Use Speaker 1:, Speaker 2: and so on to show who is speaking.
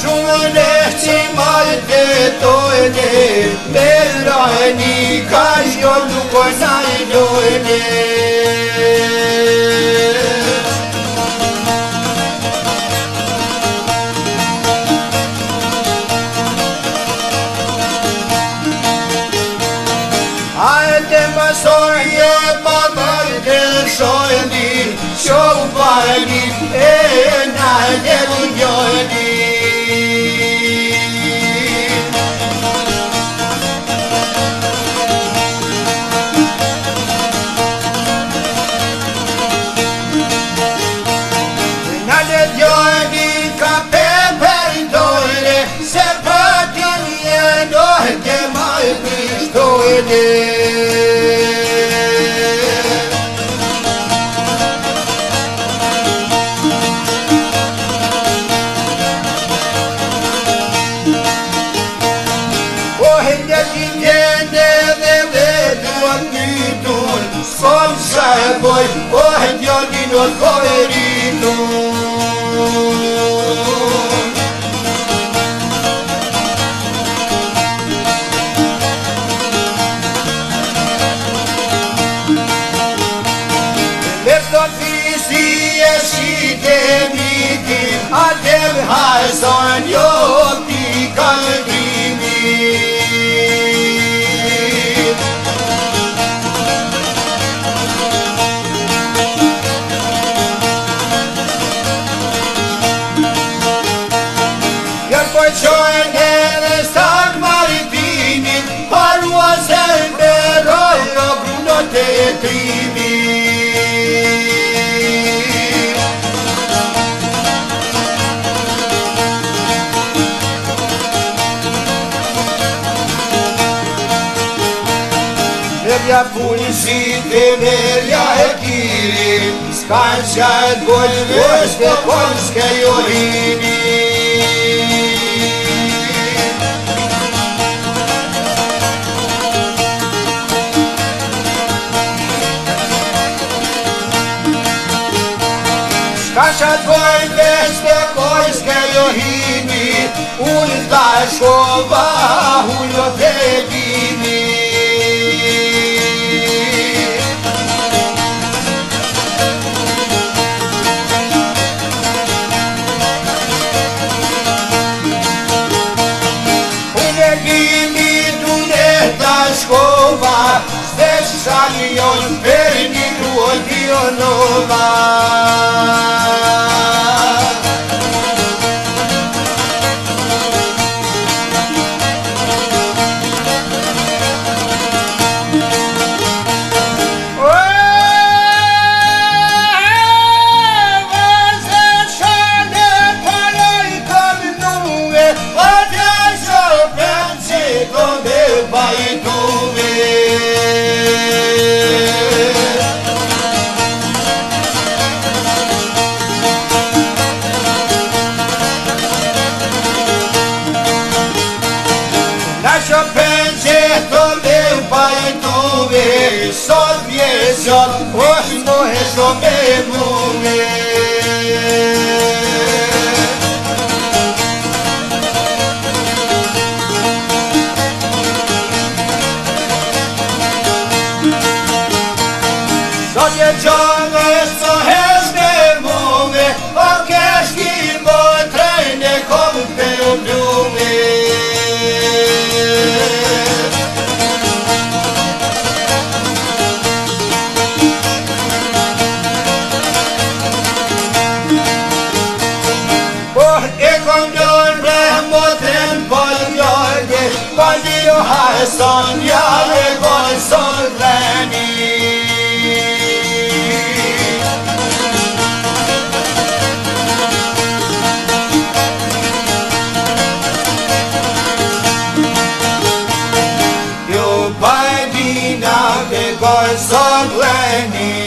Speaker 1: shumë lehti malët dhe tojne Me rajni jo ka shkon duko sajnojne Ajte mësojnë, pa të shojnë, shohë bajnë, e Voy, voy, Dios, y no correrino. κρίνει Μέρια πούληση, δε μέρια εκείνη Σκάνσια, εγκολμές, πεχόνς και S'ka qa t'goj vesh dhe kon s'ke johini Unë t'a shkova, unë jo të Aqui Dio Nova. sot vjeqat, po shnohet shumë e دستان یار گل سلطنی یو پای دینا که گل سلطنی